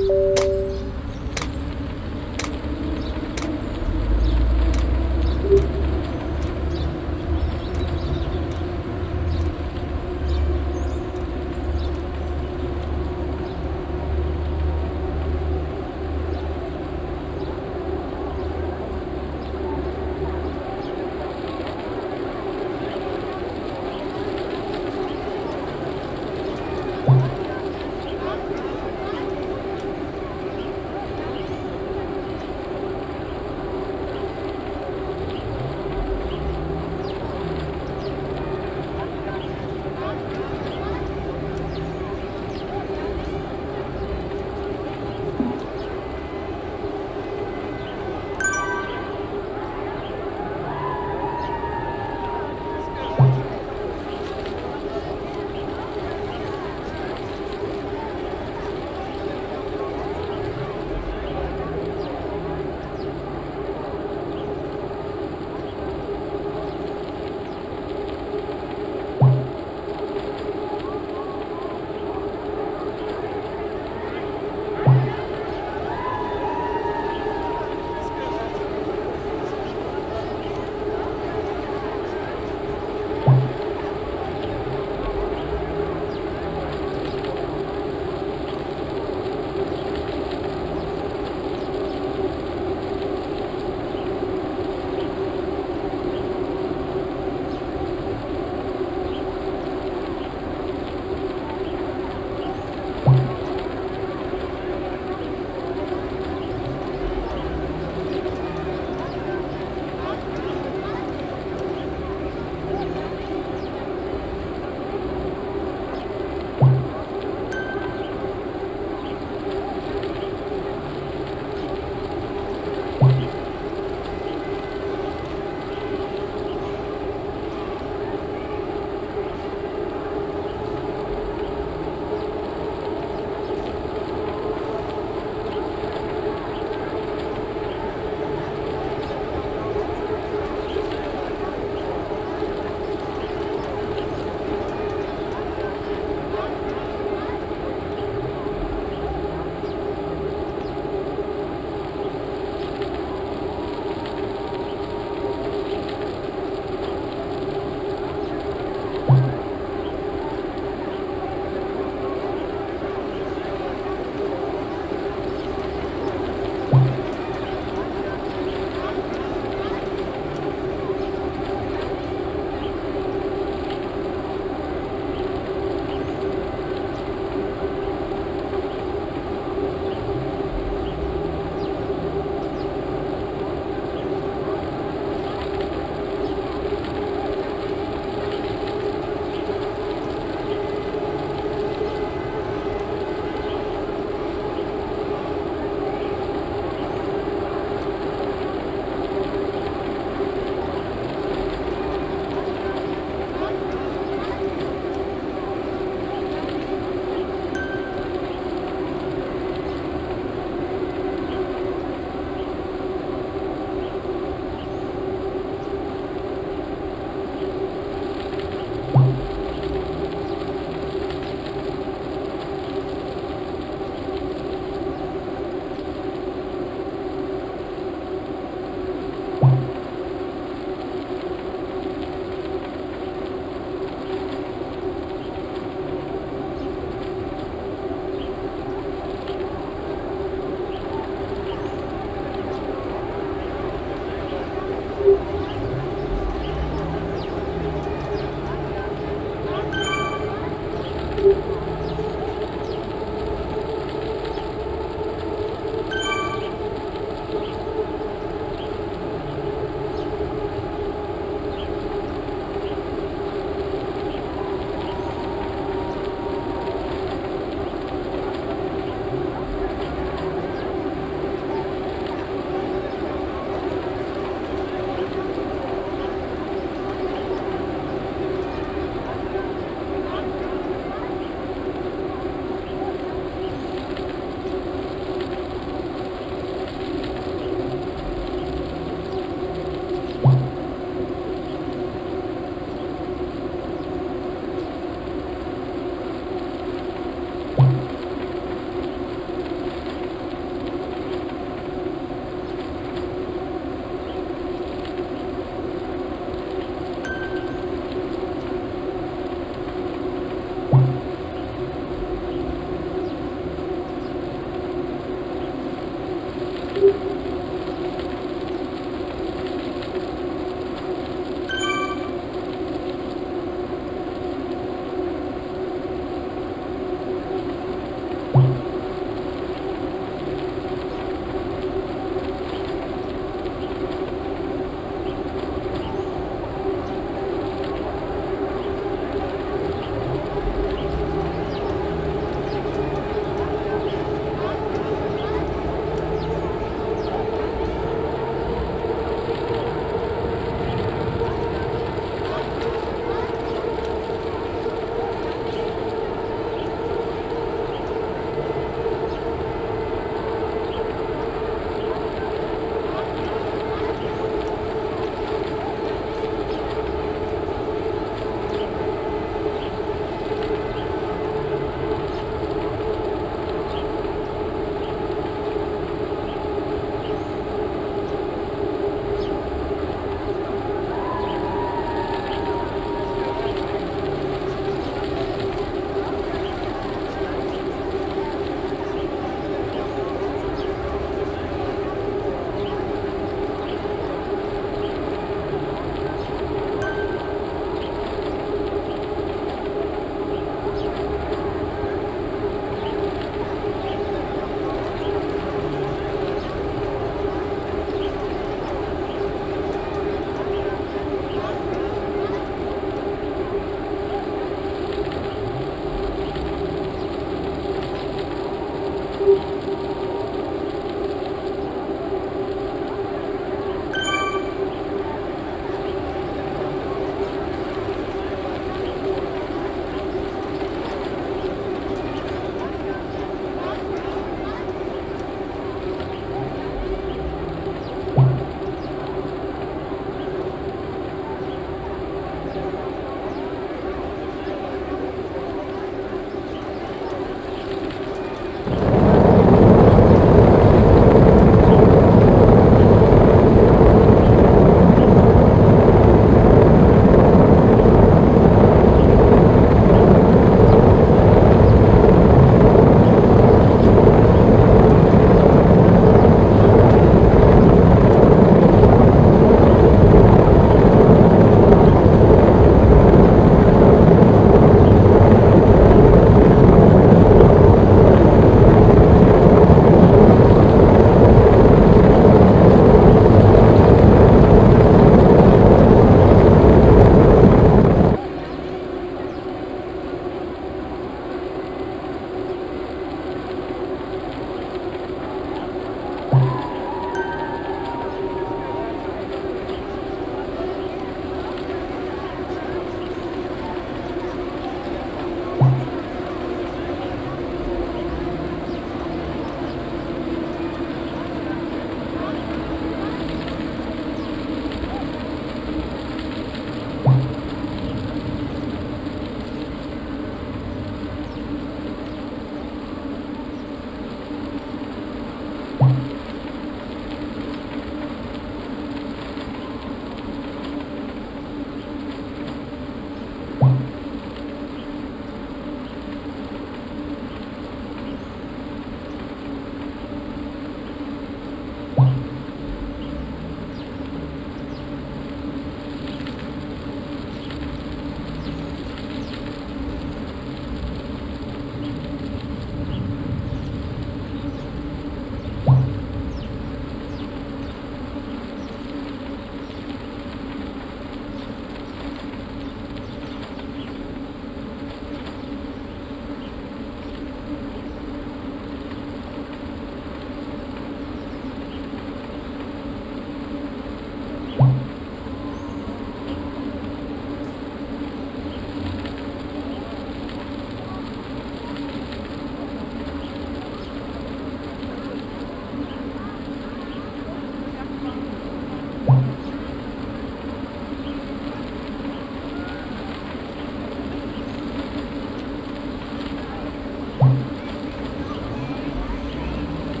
you